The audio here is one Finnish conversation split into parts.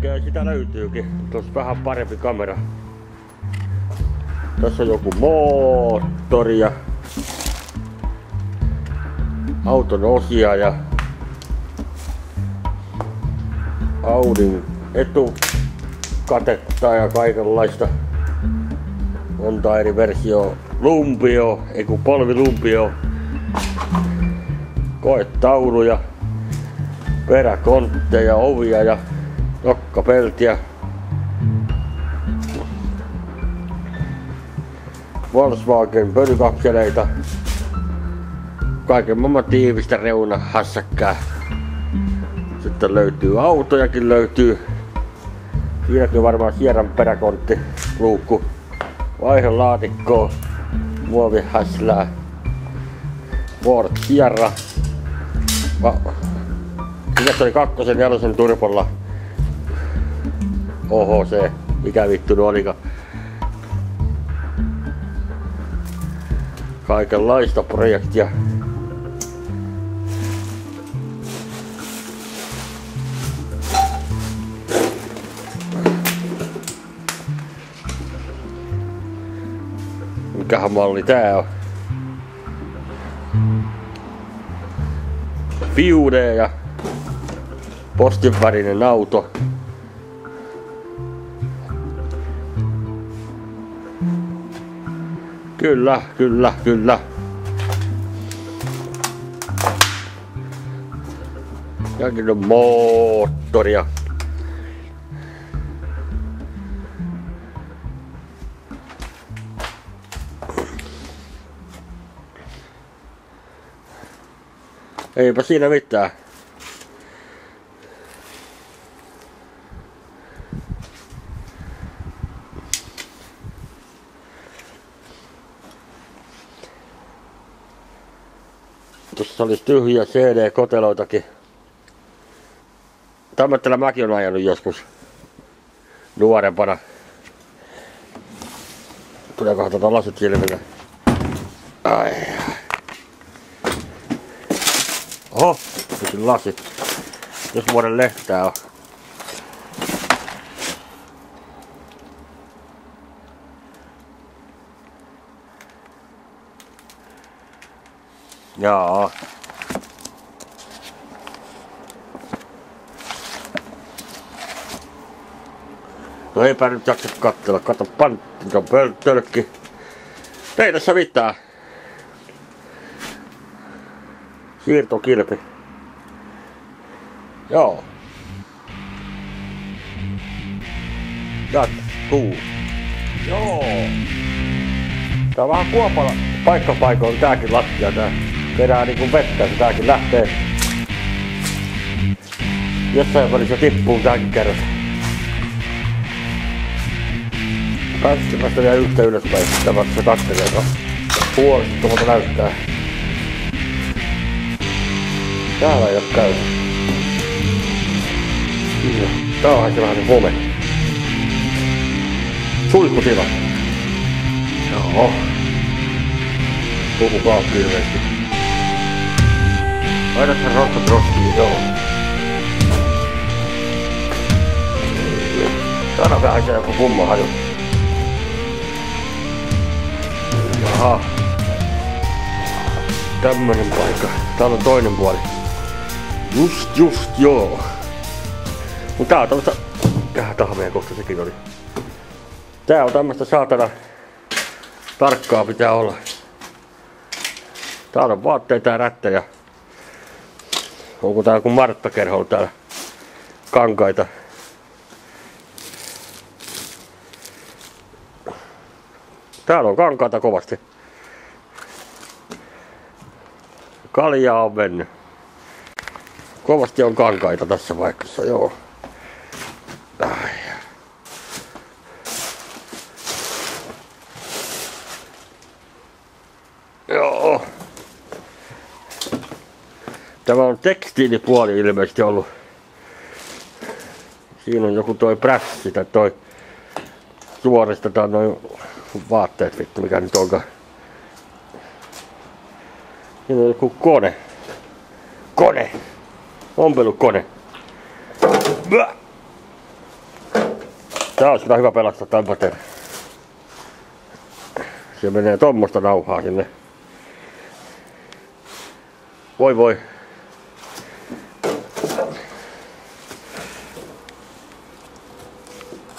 Kaikkea sitä löytyykin. Tuossa vähän parempi kamera. Tässä on joku moottori ja auton osia ja Audin etukatetta ja kaikenlaista. Monta eri versio. Lumpio, ei kun polvilumpio. Koetauluja. Peräkontteja, ovia ja nokkapeltiä. Volkswagen pölykakseleita. Kaiken maailman tiivistä reuna hässäkkää. Sitten löytyy autojakin löytyy. Siinäkin varmaan sierran peräkontti, luukku, vaihelaatikkoa, muovihäslää, Ford Sierra. Mikä oli kakkosen nelosen turpolla? Oho se, mikä vittu ne olikaan. Kaikenlaista projektia. Mikähän malli tää on? Fiude ja postinvärinen auto. Kyllä, kyllä, kyllä. Jakin on moottoria. Eipä siinä mitään. Tuossa olisi tyhjiä CD-koteloitakin. Tämmöttelä mäkin on ajanut joskus nuorempana. Tuleekohan tuota lasit silmille? Ai. Oho, lasit. Jos vuoden lehtää on. Jaa. No eipä nyt jaksa katsella. Kato pantti, on pöl- tölkki. Ei tässä mitään. Siirtokilpi. Joo. Jatkuu. Joo. Tää on vähän kuopalla paikka paikoin tääkin lattia tää. Kerää niinku vettä, se tääkin lähtee. Jossain välissä tippuu tääkin kerran. Päästä vielä yhtä ylöspäin, sitä vasta se katselee, joka huolestuttamalta näyttää. Täällä ei oo. Kyllä. Tää on aika vähän niin home. Suihkutila. Joo. Puhu kaappi ilmeisesti. Aina sen roskiin, joo. Täällä on vähän se joku kumma haju. Jaha. Tämmönen paikka. Täällä on toinen puoli. Just, just, joo. Mut tää on tämmöstä... Tähän tahmeen kohta sekin oli. Tää on tämmöstä saatana... Tarkkaa pitää olla. Täällä on vaatteita ja rättejä. Onko tää joku Martta kerho täällä? Kankaita. Täällä on kankaita kovasti. Kaljaa on mennyt. Kovasti on kankaita tässä paikassa, joo. Tämä on tekstiilipuoli ilmeisesti ollut. Siinä on joku toi prässi tai toi suoristetaan noin vaatteet vittu mikä nyt onkaan. Siinä on joku kone. Kone! Ompelukone. Tää olisi kyllä hyvä pelastaa tämän Se menee tommosta nauhaa sinne. Voi voi.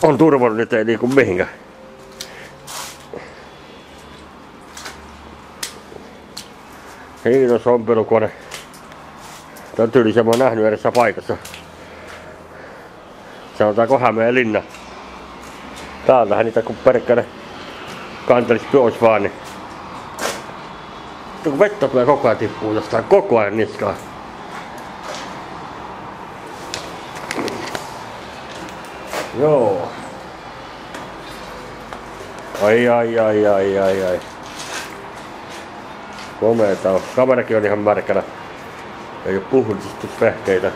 On turvannut nyt ei liiku mihinkään. Hiinos ompelukone. Tän tyylisen mä oon nähnyt edessä paikassa. Sanotaanko Hämeen linna. Täältähän niitä kun perkkele kantelis pois vaan, niin vettä tulee koko ajan tippuu jostain koko ajan niskaan. Joo. Ai ai ai ai ai ai. Komeeta on. Kamerakin on ihan märkänä. Ei oo puhdistusvehkeitä.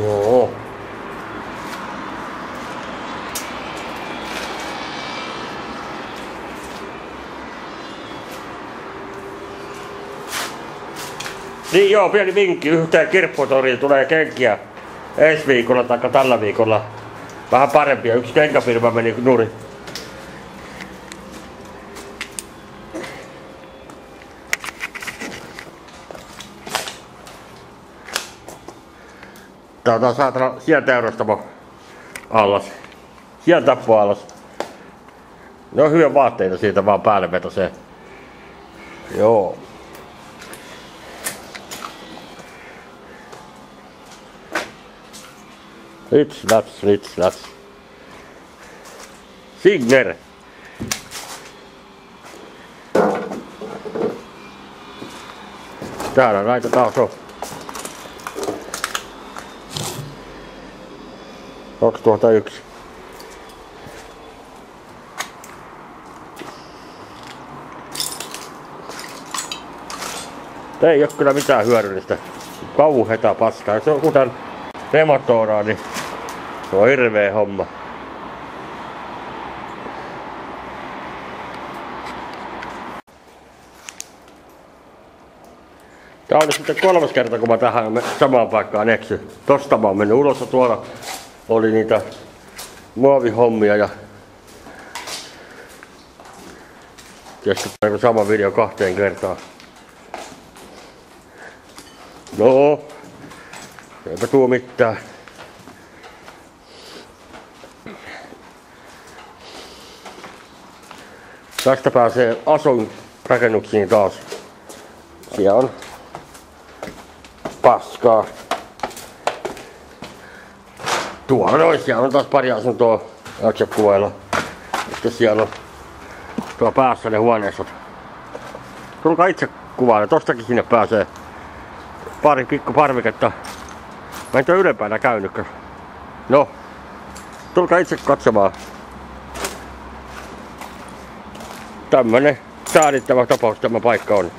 Joo. Niin joo, pieni vinkki. Yhteen kirpputoriin tulee kenkiä ensi viikolla tai tällä viikolla. Vähän parempia. Yksi kenkäfirma meni nurin. Tää on saatana sieltä teurastamo allas. Sieltä tappo allas. Ne on hyviä vaatteita siitä vaan päälle vetoseen. Joo. Lits, lats, lits, lats. Signer. Täällä näitä taas on. 2001. Ei ole kyllä mitään hyödyllistä. Kauheeta paskaa. Se on kuten rematoraa, niin se on hirveä homma. Tää nyt sitten kolmas kerta, kun mä tähän samaan paikkaan eksy. Tosta mä oon mennyt ulos ja tuolla oli niitä muovihommia ja kesti sama video kahteen kertaan. No, eipä tuo mitään. Tästä pääsee asun rakennuksiin taas. Siellä on paskaa. Tuolla noin, siellä on taas pari asuntoa Atsakuvailla. Sitten siellä on tuo päässä ne huoneistot. Tulkaa itse kuvaille, tostakin sinne pääsee pari pikku parviketta. Mä en ole ylempänä käynytkö. No, tulkaa itse katsomaan. Tämmönen säädittävä tapaus tämä paikka on.